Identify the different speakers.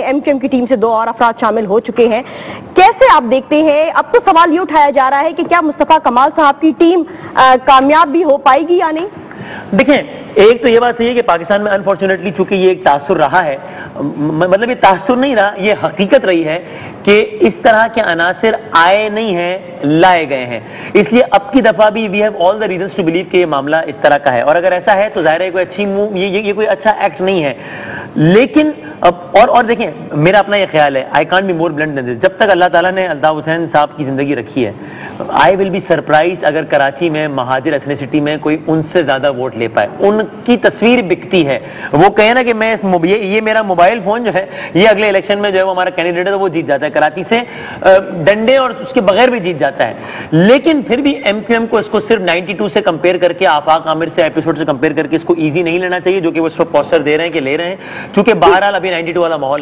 Speaker 1: MQM की team से दो और अफराद शामिल हो चुके हैं। कैसे आप देखते हैं? अब तो सवाल ये उठाया जा रहा है कि क्या मुस्तफ़ा कमाल साहब की टीम कामयाब भी हो पाएगी या नहीं?
Speaker 2: देखें एक तो ये बात सही है कि पाकिस्तान में अनफॉर्चुनेटली चूँकि ये एक तासुर रहा है मतलब ये तासुर नहीं रहा ये हकीकत रही है कि इस तरह के अनासर आए नहीं हैं लाए गए हैं। इसलिए अब की दफ़ा भी we have all the reasons to believe कि ये मामला इस तरह का है। और अगर ऐसा है तो ज़ाहिर है कोई अच्छी मूव ये, ये ये कोई अच्छा एक्ट नहीं है। लेकिन अब और और देखें मेरा अपना ये ख्याल है I can't be more blunt जब तक अल्लाह ताला ने अल्ताफ हुसैन साहब की ज़िंदगी रखी है आई विल बी सरप्राइज़ अगर कराची में महाजिर एथनिसिटी में कोई उनसे ज़्यादा वोट ले पाए। उनकी तस्वीर बिकती है। वो कहे ना कि मैं इस ये, ये मेरा मोबाइल फ़ोन जो है ये अगले इलेक्शन में जो है वो हमारा कैंडिडेट है तो वो जीत जाता है। कराची से डंडे और उसके बगैर भी जीत जाता है। लेकिन फिर भी एमक्यूएम को इसको सिर्फ़ 92 से कंपेयर करके आफाक आमिर से एपिसोड से कंपेयर करके इसको ईजी नहीं लेना चाहिए जो कि वो इसको पॉस्टर दे रहे हैं कि ले रहे हैं। क्योंकि बहरहाल अभी 92 वाला माहौल